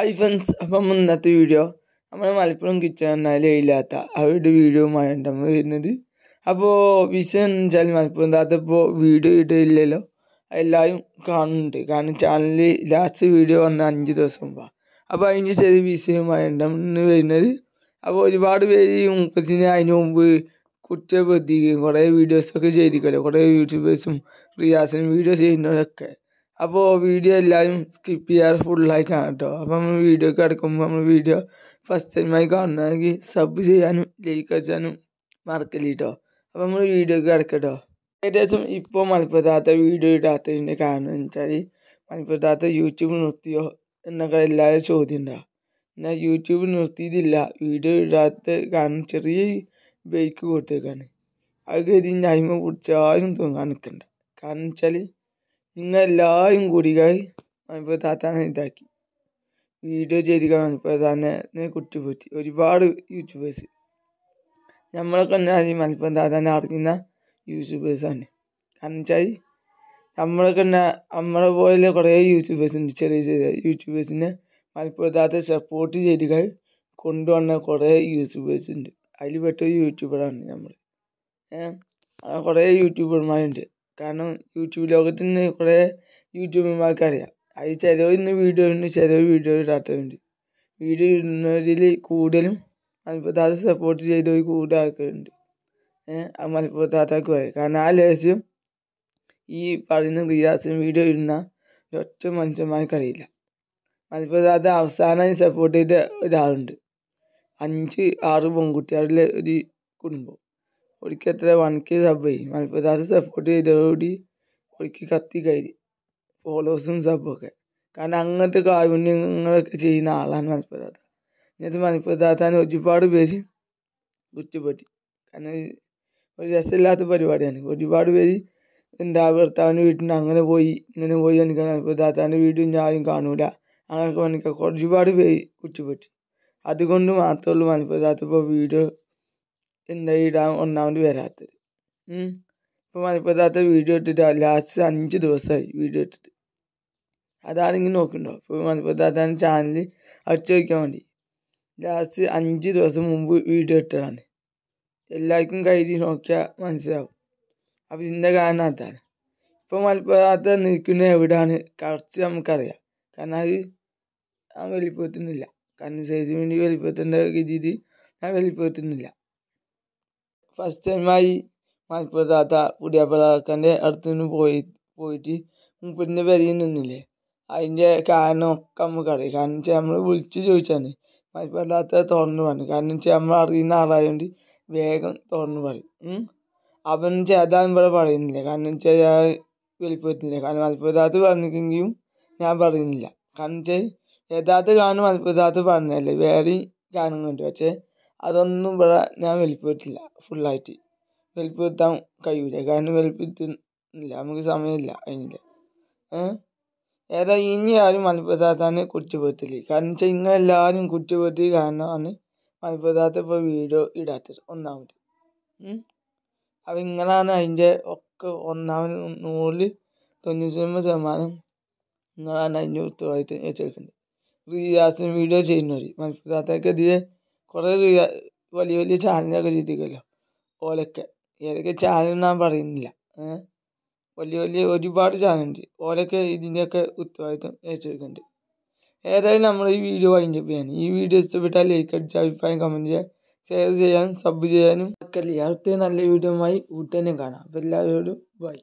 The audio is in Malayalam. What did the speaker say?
ഹായ് ഫ്രണ്ട്സ് അപ്പം ഇന്നത്തെ വീഡിയോ. നമ്മൾ മലപ്പുറം കിച്ചൺ ഇല്ലാത്ത അവരുടെ വീഡിയോ നമ്മൾ വരുന്നത്. അപ്പോൾ വിഷയം എന്ന് വെച്ചാൽ മലപ്പുറം താത്ത ഇപ്പോൾ വീഡിയോ ഇടില്ലല്ലോ എല്ലാവരും കാണുന്നുണ്ട്. കാരണം ചാനലിൽ ലാസ്റ്റ് വീഡിയോ വന്ന അഞ്ച് ദിവസം മുമ്പാ. അപ്പോൾ അതിന് ചെറിയ വിഷയമായാണ് ഇന്ന് വരുന്നത്. അപ്പോൾ ഒരുപാട് പേര് മുപ്പത്തിന് അതിന് മുമ്പ് കുറ്റപ്പെടുത്തിക്കുകയും കുറേ വീഡിയോസൊക്കെ ചെയ്തിരിക്കുമല്ലോ കുറേ യൂട്യൂബേഴ്സും റിയാസിനും വീഡിയോ ചെയ്യുന്നവരൊക്കെ. അപ്പോൾ വീഡിയോ എല്ലാവരും സ്കിപ്പ് ചെയ്യാറ് ഫുള്ളായി കാണാം കേട്ടോ അപ്പോൾ നമ്മൾ വീഡിയോ കിടക്കുമ്പോൾ നമ്മൾ വീഡിയോ ഫസ്റ്റ് ടൈമായി കാണണമെങ്കിൽ സബ് ചെയ്യാനും ലൈക്ക് അടിച്ചാനും മറക്കില്ല കേട്ടോ അപ്പോൾ നമ്മൾ വീഡിയോ കിടക്കട്ടോ ഏകദേശം ഇപ്പോൾ മലപ്പുറത്താത്ത വീഡിയോ ഇടാത്തതിന്റെ കാരണം എന്ന് വെച്ചാൽ മലപ്പുറത്താത്ത യൂട്യൂബ് നിർത്തിയോ എന്നൊക്കെ എല്ലാവരും ചോദ്യം ഉണ്ടാവും. എന്നാൽ യൂട്യൂബ് നിർത്തിയിട്ടില്ല. വീഡിയോ ഇടാത്ത കാരണം ചെറിയ ബേക്ക് കൊടുത്തേക്കാണ്. അത് കരുതി ഞാൻ പിടിച്ച് ആരും തൂങ്ങാൻ നിൽക്കണ്ട കാരണം വെച്ചാൽ നിങ്ങൾ എല്ലാവരും കൂടി ഇപ്പോൾ താത്താനെ ഇതാക്കി. വീഡിയോ ചെയ്തിരിക്കാൻ ഇപ്പോൾ തന്നെ കുറ്റിപ്പറ്റി ഒരുപാട് യൂട്യൂബേഴ്സ് നമ്മളൊക്കെ ഉണ്ടായിരുന്നു മലപ്പുറം താത്താനെ അറിയുന്ന യൂട്യൂബേഴ്സാണ് കാരണം വെച്ചാൽ നമ്മളൊക്കെ നമ്മളെ പോലെ കുറേ യൂട്യൂബേഴ്സ് ഉണ്ട്. ചെറിയ ചെറിയ യൂട്യൂബേഴ്സിനെ മലപ്പുറം താത്ത സപ്പോർട്ട് ചെയ്തിട്ട് കൊണ്ടുവന്ന കുറേ യൂട്യൂബേഴ്സ് ഉണ്ട്. അതിൽ പെട്ട യൂട്യൂബറാണ് നമ്മൾ ഏഹ് കുറേ യൂട്യൂബർമാരുണ്ട് കാരണം യൂട്യൂബ് ലോകത്ത് നിന്ന് കുറേ യൂട്യൂബർമാർക്ക് അറിയാം അതിൽ ചിലർ ഇന്ന് വീഡിയോ ഉണ്ട് ചിലവർ വീഡിയോ ഇടാത്തവരുണ്ട് വീഡിയോ ഇടുന്നവരിൽ കൂടുതലും മലപ്പുറത്താത്ത സപ്പോർട്ട് ചെയ്തവർ കൂടുതൽ ആൾക്കാരുണ്ട്. ഏഹ് ആ മലപ്പുറത്താത്താക്ക് പറയാം. കാരണം ആ ലേശം ഈ പറയുന്ന റിയാസും വീഡിയോ ഇടുന്ന ഒറ്റ മനുഷ്യന്മാർക്ക് അറിയില്ല മലപ്പുറത്താത്ത അവസാനമായി സപ്പോർട്ട് ചെയ്ത ഒരാളുണ്ട്. അഞ്ച് ആറ് പെൺകുട്ടികളുടെ ഒരു കുടുംബം. ഒരിക്കൽ എത്ര വൺ കെ സബ് ചെയ്യും മലപ്പുറത്ത് സപ്പോർട്ട് ചെയ്തതോടുകൂടി ഒരിക്കൽ കത്തി കയറി ഫോളോവേഴ്സും സബ്ബൊക്കെ കാരണം അങ്ങനത്തെ കാരുണ്യങ്ങളൊക്കെ ചെയ്യുന്ന ആളാണ് മലപ്പുറത്താത്ത. എന്നിട്ട് മലപ്പുറത്താത്താൻ ഒരുപാട് പേര് കുറ്റപ്പെട്ടി കാരണം ഒരു രസമില്ലാത്ത പരിപാടിയാണ്. ഒരുപാട് പേര് എന്താ ഭർത്താവിന്റെ വീട്ടിൽ നിന്ന് അങ്ങനെ പോയി ഇങ്ങനെ പോയി എനിക്ക് മലപ്പുറത്താത്താന്റെ വീഡിയോ ഞാനും കാണൂല. അങ്ങനെയൊക്കെ എനിക്ക് ഒരുപാട് പേര് കുറ്റപ്പെട്ടി അതുകൊണ്ട് മാത്രമേ ഉള്ളൂ മലപ്പുറത്താത്ത ഇപ്പോൾ വീഡിയോ എന്താ ഇടാൻ ഒന്നാമത് വരാത്തത്. ഇപ്പോൾ മലപ്പുറത്താത്ത വീഡിയോ ഇട്ടിട്ട് ലാസ്റ്റ് അഞ്ച് ദിവസമായി വീഡിയോ ഇട്ടിട്ട്. അതാരെങ്കിലും നോക്കുന്നുണ്ടോ ഇപ്പോൾ മലപ്പുറത്താത്താൻ ചാനൽ അടിച്ചു വയ്ക്കാൻ വേണ്ടി ലാസ്റ്റ് അഞ്ച് ദിവസം മുമ്പ് വീഡിയോ ഇട്ടതാണ്. എല്ലാവർക്കും കയറി നോക്കിയാൽ മനസ്സിലാവും. അപ്പോൾ ഇതിന്റെ കാരണം അതാണ്. ഇപ്പോൾ മലപ്പുറത്താത്ത നിൽക്കുന്നത് എവിടെയാണ് കറച്ച് നമുക്കറിയാം. കാരണം അത് ഞാൻ വെളിപ്പെടുത്തുന്നില്ല. കാരണം സൈസിന് വേണ്ടി വെളിപ്പെടുത്തേണ്ട രീതിയിൽ ഞാൻ വെളിപ്പെടുത്തുന്നില്ല. ഫസ്റ്റ് ടൈമായി മലപ്പുറത്താത്ത പുതിയപ്പളാക്കന്റെ അടുത്ത് നിന്ന് പോയി പോയിട്ട് മുപ്പതിന്റെ പെരയിൽ നിന്നില്ലേ അതിന്റെ കാരണമൊക്കെ നമുക്കറിയാം കാരണം വെച്ചാൽ നമ്മൾ വിളിച്ച് ചോദിച്ചാണ് മലപ്പുറത്താത്ത തുറന്ന് പറഞ്ഞു കാരണം വെച്ചാൽ നമ്മൾ അറിയുന്ന ആളായതുകൊണ്ട് വേഗം തുറന്ന് പറയും അവൻ ചേതാൻ ഇവിടെ പറയുന്നില്ല കാരണം വെച്ചാൽ ഞാൻ വെളിപ്പെടുത്തുന്നില്ല കാരണം മലപ്പുറം താത്ത പറഞ്ഞിട്ടെങ്കിലും ഞാൻ പറയുന്നില്ല കാരണം വെച്ചാൽ യഥാർത്ഥ കാരണം മലപ്പുറം താത്ത പറഞ്ഞതല്ലേ വേറെയും കാണുന്നുണ്ട് പക്ഷേ അതൊന്നും ഇവിടെ ഞാൻ വെളിപ്പെടുത്തില്ല ഫുള്ളായിട്ട് വെളിപ്പെടുത്താൻ കഴിയില്ല കാരണം വെളിപ്പെടുത്തുന്നില്ല നമുക്ക് സമയമില്ല അതിന്റെ ഏഹ് ഏതാ ഇനി ആരും മലപ്പുറത്താത്താനെ കുറ്റപ്പെടുത്തില്ല കാരണം വെച്ചാൽ ഇങ്ങനെ എല്ലാവരും കുറ്റപ്പെടുത്തി കാരണമാണ് മലപ്പുറത്താത്ത ഇപ്പോൾ വീഡിയോ ഇടാത്തത്. ഒന്നാമത്. അപ്പം ഇങ്ങനെയാണ് അതിന്റെ ഒക്കെ ഒന്നാമത് നൂറിൽ തൊണ്ണൂറ്റി ഒമ്പത് ശതമാനം നിങ്ങളാണ് അതിന്റെ ഉത്തരവാദിത്വം ഏറ്റെടുക്കേണ്ടത്. റിയാസിന് വീഡിയോ ചെയ്യുന്നവർ മലപ്പുറത്താത്തക്കെതിരെ കുറേ വലിയ വലിയ ചാനലൊക്കെ ചെയ്തിരിക്കുമല്ലോ ഓലൊക്കെ. ഏതൊക്കെ ചാനൽ ഞാൻ പറയുന്നില്ല. വലിയ വലിയ ഒരുപാട് ചാനലുണ്ട്. ഓലൊക്കെ ഇതിന്റെയൊക്കെ ഉത്തരവാദിത്വം ഏറ്റെടുക്കുന്നുണ്ട്. ഏതായാലും നമ്മൾ ഈ വീഡിയോ വൈൻഡപ്പ് ചെയ്യാണ് ഈ വീഡിയോ ഇഷ്ടപ്പെട്ടാൽ ലൈക്ക് അടിച്ച് അഭിപ്രായം കമന്റ് ചെയ്യുക ഷെയർ ചെയ്യാനും സബ് ചെയ്യാനും ഒക്കെ അടുത്ത നല്ല വീഡിയോയുമായി ഉടനെ കാണാം. അപ്പോൾ എല്ലാവരോടും ബൈ